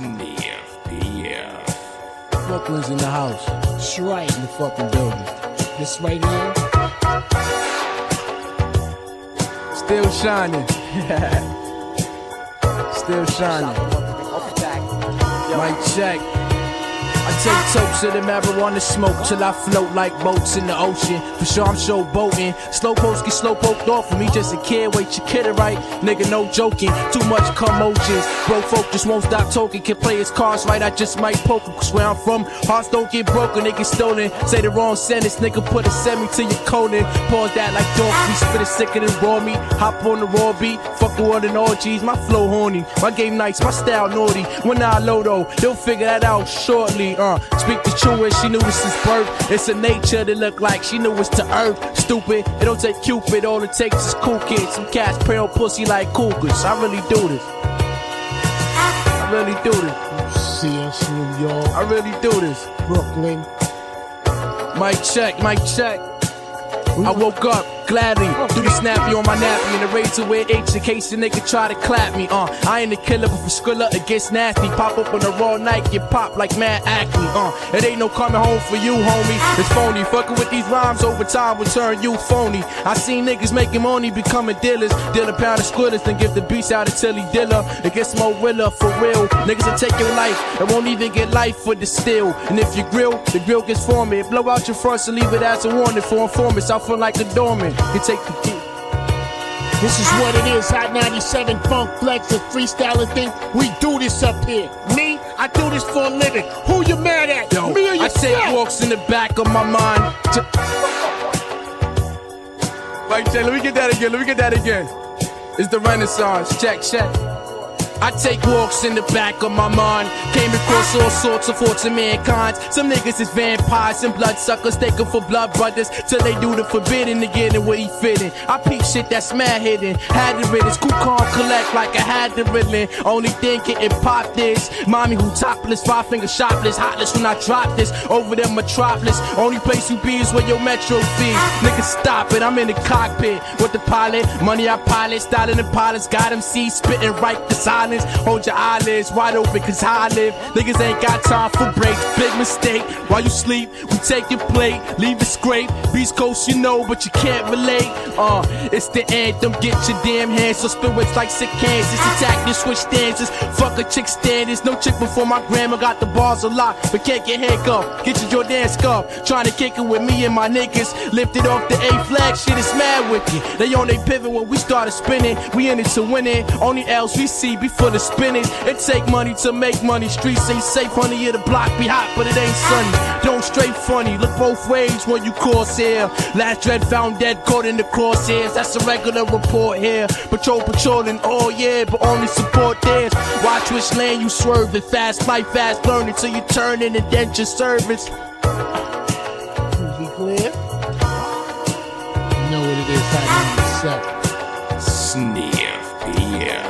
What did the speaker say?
Sniff, yeah. Brooklyn's in the house. That's right. In the fucking building. This right here. Still shining. Still shining. Mic check. I take totes of the marijuana smoke till I float like boats in the ocean. For sure, I'm show boating. Slow pokes get slow poked off for me, just a kid. Wait, your kid right? Nigga, no joking. Too much commotions. Bro, folk just won't stop talking. Can play his cards right, I just might poke him. Cause where I'm from, hearts don't get broken, they get stolen. Say the wrong sentence, nigga, put a semi to your colon. Pause that like dog we spit it sicker than raw meat. Hop on the raw beat, world and orgies. My flow horny, my game nice, my style naughty. When I low though, they'll figure that out shortly. Uh, speak the truest, she knew this is birth. It's a nature that look like she knew it's to earth. Stupid, it don't take Cupid, all it takes is cool kids. Some cats prey on pussy like cougars. I really do this. I really do this. See us, New York, I really do this. Brooklyn. Mic check, mic check. I woke up gladly, do the snappy on my nappy and the razor with H in case the nigga try to clap me. Uh, I ain't a killer, but for Skrilla it gets nasty. Pop up on the raw night, get popped like mad acne. Uh, it ain't no coming home for you, homie. It's phony. Fucking with these rhymes over time will turn you phony. I seen niggas making money becoming dealers, deal a pound of squillers, then give the beats out until he dealer. It gets more realer for real. Niggas will take your life and won't even get life for the steal. And if you grill, the grill gets formed. Blow out your fronts and leave it as a warning for informants. I feel like a dormant. You take the key. This is what it is. Hot 97 Funk Flex, the freestyling thing. We do this up here. Me, I do this for a living. Who you mad at? Yo, Me or I take yourself? walks in the back of my mind. J- Mike, check. Let me get that again. Let me get that again. It's the Renaissance. Check, check. I take walks in the back of my mind. Came across all sorts of forts of mankind. Some niggas is vampires and bloodsuckers, taking for blood brothers till they do the forbidden to get in where he fitting. I peep shit that's mad hidden. Had the riddance, cool calm collect like I had the riddling. Only thing getting popped is mommy who topless, five finger shopless, hotless when I drop this over the metropolis. Only place you be is where your metro feed. Niggas stop it, I'm in the cockpit with the pilot. Money I pilot, styling the pilots, got them see spitting right silence. Hold your eyelids wide open, cause how I live. Niggas ain't got time for breaks. Big mistake. While you sleep, we take your plate, leave it scrape. Beast Coast, you know, but you can't relate. Uh, it's the anthem, get your damn hands. So spirits like sick cancers. Attack and switch stances. Fuck a chick standards. No chick before my grandma got the bars a lot, but can't get handcuffed. Get your Jordan scarf. Trying to kick it with me and my niggas. Lifted off the A flag, shit is mad wicked. They on they pivot when we started spinning. We in it to win it. Only else we see before the spinning. It take money to make money. Streets ain't safe, honey. Yeah, the block be hot, but it ain't sunny. Don't stray funny. Look both ways when you cross here. Last dread found dead, caught in the crosshairs. That's a regular report here. Patrol patrolling oh all year, but only support theirs. Watch which lane you swerving. Fast life, fast learning till you turn in indenture service. We clear? You know what it is. Hot 97. Sniff, yeah.